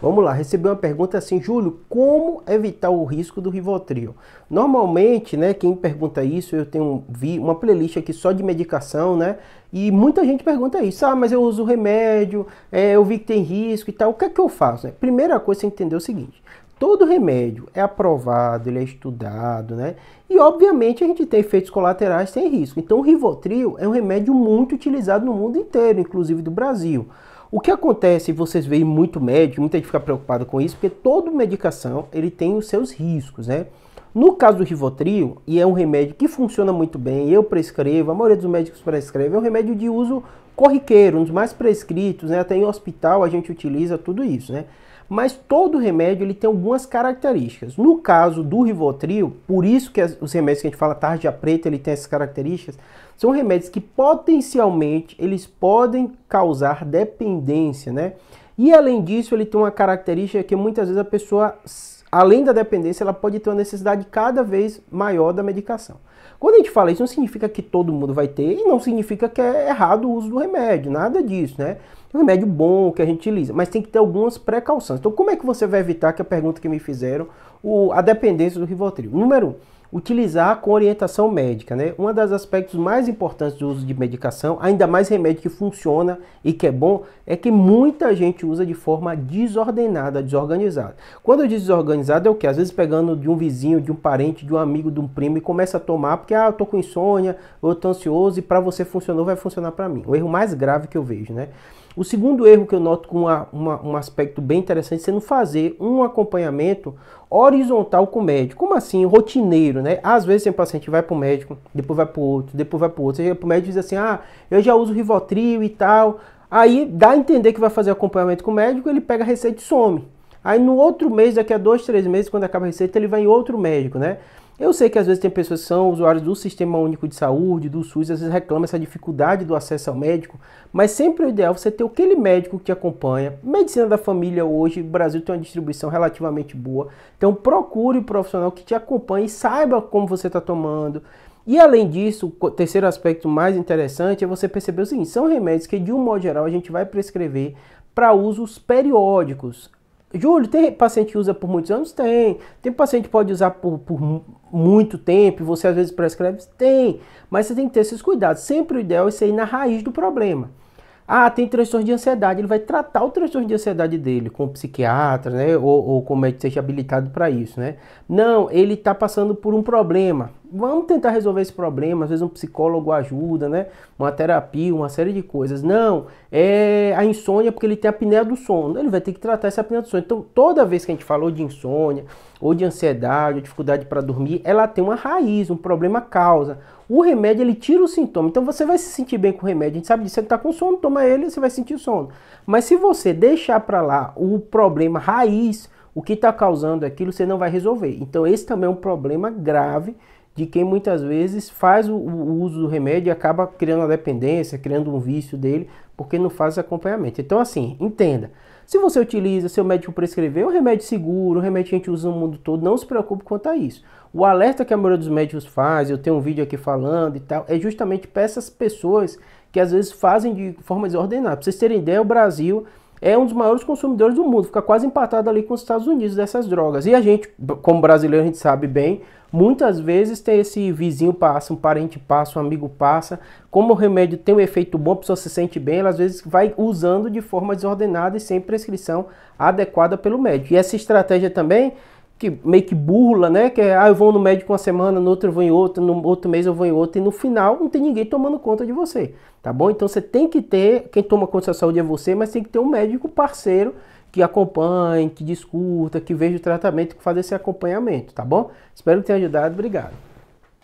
Vamos lá, recebi uma pergunta assim, Júlio, como evitar o risco do Rivotril? Normalmente, né, quem pergunta isso, eu tenho vi uma playlist aqui só de medicação, né? E muita gente pergunta isso, ah, mas eu uso remédio, é, eu vi que tem risco e tal, o que é que eu faço? Né? Primeira coisa, você entender o seguinte, todo remédio é aprovado, ele é estudado, né? E obviamente a gente tem efeitos colaterais sem risco. Então o Rivotril é um remédio muito utilizado no mundo inteiro, inclusive do Brasil. O que acontece, vocês veem muito médico, muita gente fica preocupada com isso, porque toda medicação ele tem os seus riscos, né? No caso do Rivotril, e é um remédio que funciona muito bem, eu prescrevo, a maioria dos médicos prescreve, é um remédio de uso corriqueiro, um dos mais prescritos, né? Até em hospital a gente utiliza tudo isso, né? Mas todo remédio ele tem algumas características. No caso do Rivotril, por isso que os remédios que a gente fala tarja preta, ele tem essas características, são remédios que potencialmente eles podem causar dependência, né? E além disso, ele tem uma característica que muitas vezes a pessoa, além da dependência, ela pode ter uma necessidade cada vez maior da medicação. Quando a gente fala isso, não significa que todo mundo vai ter e não significa que é errado o uso do remédio, nada disso, né? É um remédio bom que a gente utiliza, mas tem que ter algumas precauções. Então, como é que você vai evitar que a pergunta que me fizeram, o, a dependência do Rivotril? Número um, utilizar com orientação médica, né? Um dos aspectos mais importantes do uso de medicação, ainda mais remédio que funciona e que é bom, é que muita gente usa de forma desordenada, desorganizada. Quando eu digo desorganizado é o que? Às vezes pegando de um vizinho, de um parente, de um amigo, de um primo e começa a tomar porque ah, eu tô com insônia, eu tô ansioso e para você funcionou, vai funcionar para mim. O erro mais grave que eu vejo, né? O segundo erro que eu noto com uma, uma, um aspecto bem interessante você não fazer um acompanhamento horizontal com o médico. Como assim? Rotineiro, né? Às vezes tem paciente vai para o médico, depois vai para o outro, depois vai para o outro. Você para o médico e diz assim, ah, eu já uso Rivotril e tal. Aí dá a entender que vai fazer acompanhamento com o médico, ele pega a receita e some. Aí no outro mês, daqui a dois, três meses, quando acaba a receita, ele vai em outro médico, né? Eu sei que às vezes tem pessoas que são usuários do Sistema Único de Saúde, do SUS, às vezes reclamam essa dificuldade do acesso ao médico, mas sempre o ideal é você ter aquele médico que te acompanha. Medicina da família hoje, o Brasil tem uma distribuição relativamente boa, então procure o um profissional que te acompanhe e saiba como você está tomando. E além disso, o terceiro aspecto mais interessante é você perceber o seguinte: são remédios que de um modo geral a gente vai prescrever para usos periódicos. Júlio, tem paciente que usa por muitos anos? Tem. Tem paciente que pode usar por, por muito tempo você às vezes prescreve? Tem. Mas você tem que ter esses cuidados. Sempre o ideal é você ir na raiz do problema. Ah, tem transtorno de ansiedade. Ele vai tratar o transtorno de ansiedade dele com o psiquiatra, né? Ou, ou com médico seja habilitado para isso, né? Não, ele está passando por um problema. Vamos tentar resolver esse problema. Às vezes um psicólogo ajuda, né? Uma terapia, uma série de coisas. Não, é a insônia porque ele tem a apneia do sono. Ele vai ter que tratar essa apneia do sono. Então, toda vez que a gente falou de insônia, ou de ansiedade, ou dificuldade para dormir, ela tem uma raiz, um problema causa. O remédio ele tira o sintoma. Então você vai se sentir bem com o remédio. A gente sabe disso. Você está com sono, toma ele, você vai sentir sono. Mas se você deixar para lá o problema raiz, o que está causando aquilo, você não vai resolver. Então esse também é um problema grave de quem muitas vezes faz o, o uso do remédio e acaba criando a dependência, criando um vício dele, porque não faz acompanhamento. Então assim, entenda. Se você utiliza, seu médico prescrever, é um remédio seguro, um remédio que a gente usa no mundo todo, não se preocupe quanto a isso. O alerta que a maioria dos médicos faz, eu tenho um vídeo aqui falando e tal, é justamente para essas pessoas que às vezes fazem de forma desordenada. Para vocês terem ideia, o Brasil é um dos maiores consumidores do mundo, fica quase empatado ali com os Estados Unidos dessas drogas. E a gente, como brasileiro, a gente sabe bem, muitas vezes tem esse vizinho passa, um parente passa, um amigo passa. Como o remédio tem um efeito bom, a pessoa se sente bem, ela às vezes vai usando de forma desordenada e sem prescrição adequada pelo médico. E essa estratégia também que meio que burla, né? Que é, ah, eu vou no médico uma semana, no outro eu vou em outro, no outro mês eu vou em outro, e no final não tem ninguém tomando conta de você, tá bom? Então você tem que ter, quem toma conta da sua saúde é você, mas tem que ter um médico parceiro que acompanhe, que discuta, que veja o tratamento, que faça esse acompanhamento, tá bom? Espero que tenha ajudado, obrigado.